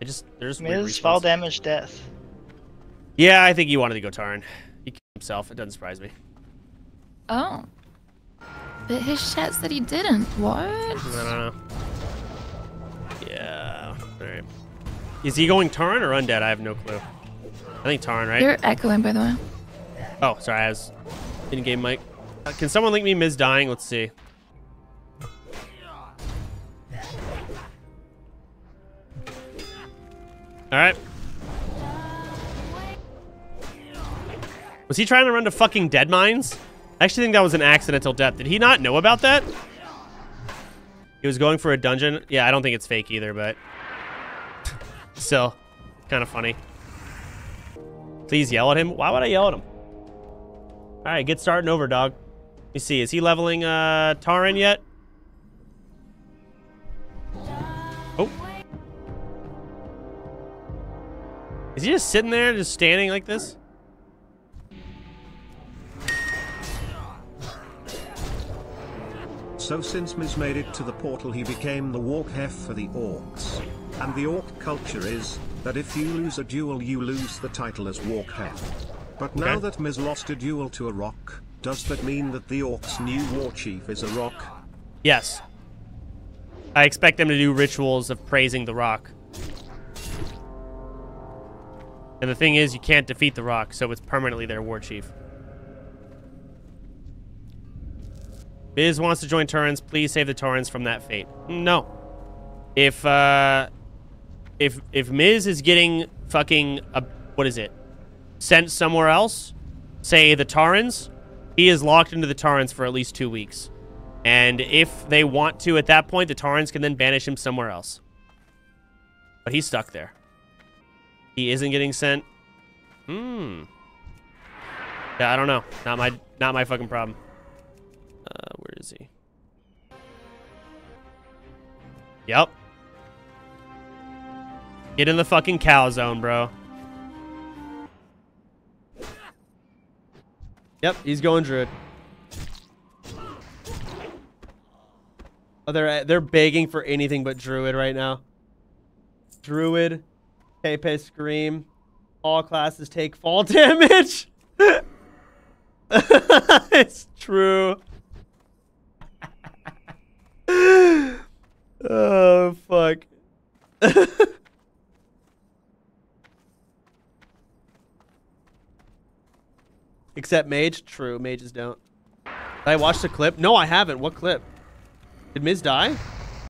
I just there's weird Miz, fall damage, death. Yeah, I think he wanted to go Tauren. He killed himself. It doesn't surprise me. Oh. But his chat said he didn't. What? I don't know. Yeah. All right. Is he going Tauren or Undead? I have no clue. I think Tauren, right? You're echoing, by the way. Oh, sorry. I was in-game mic. Uh, can someone link me Miz dying? Let's see. All right. Was he trying to run to fucking Deadmines? I actually think that was an accidental death. Did he not know about that? He was going for a dungeon. Yeah, I don't think it's fake either, but still, kind of funny. Please yell at him. Why would I yell at him? All right, get starting over, dog. Let me see. Is he leveling uh, Tauren yet? Oh. Is he just sitting there, just standing like this? So since Miz made it to the portal he became the war chief for the orcs. And the orc culture is, that if you lose a duel you lose the title as war chief. But now that Miz lost a duel to a rock, does that mean that the orcs new war chief is a rock? Yes. I expect them to do rituals of praising the rock. And the thing is, you can't defeat the rock, so it's permanently their war chief. Biz wants to join Taurens. Please save the Taurens from that fate. No. If uh, if if Miz is getting fucking a, what is it? Sent somewhere else, say the Taurens, he is locked into the Taurens for at least two weeks. And if they want to at that point, the Taurens can then banish him somewhere else. But he's stuck there. He isn't getting sent. Hmm. Yeah, I don't know. Not my not my fucking problem. Uh, where is he? Yep. Get in the fucking cow zone, bro. Yep, he's going druid. Oh, they're they're begging for anything but druid right now. Druid, Pepe scream, all classes take fall damage. it's true. oh fuck. Except mage, true. Mages don't. Did I watch the clip? No, I haven't. What clip? Did Miz die?